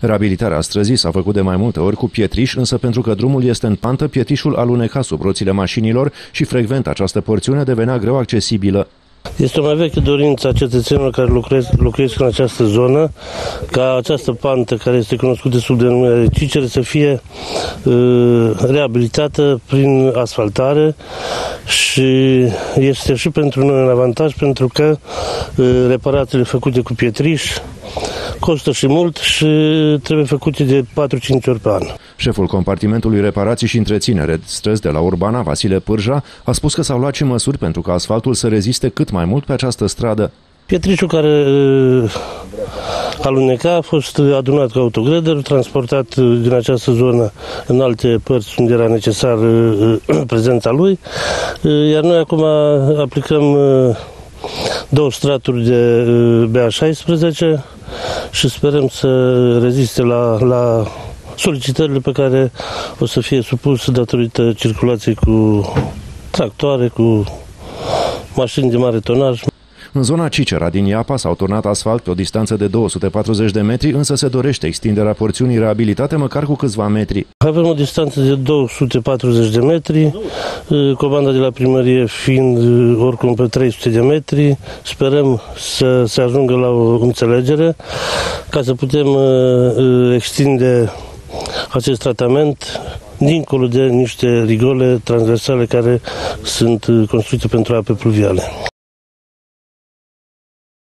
Reabilitarea străzii s-a făcut de mai multe ori cu pietriș, însă pentru că drumul este în pantă, pietrișul aluneca sub roțile mașinilor și frecvent această porțiune devenea greu accesibilă. Este o mai veche dorință a cetățenilor care lucrez, locuiesc în această zonă ca această pantă care este cunoscută sub denumirea de Cicere să fie uh, reabilitată prin asfaltare și este și pentru noi un avantaj pentru că uh, reparațiile făcute cu pietriș costă și mult și trebuie făcute de 4-5 ori pe an. Șeful compartimentului reparații și întreținere străzi de la Urbana, Vasile Pârja, a spus că s-au luat și măsuri pentru ca asfaltul să reziste cât mai mult pe această stradă. Pietrișul care uh, aluneca a fost adunat cu autogreder, transportat uh, din această zonă în alte părți unde era necesar uh, prezența lui, iar noi acum aplicăm două straturi de BA16 și sperăm să reziste la, la solicitările pe care o să fie supus datorită circulației cu tractoare, cu mașini de mare tonaj. În zona Cicera din Iapa s-au turnat asfalt pe o distanță de 240 de metri, însă se dorește extinderea porțiunii reabilitate măcar cu câțiva metri. Avem o distanță de 240 de metri, comanda de la primărie fiind oricum pe 300 de metri. Sperăm să se ajungă la o înțelegere ca să putem extinde acest tratament dincolo de niște rigole transversale care sunt construite pentru ape pluviale.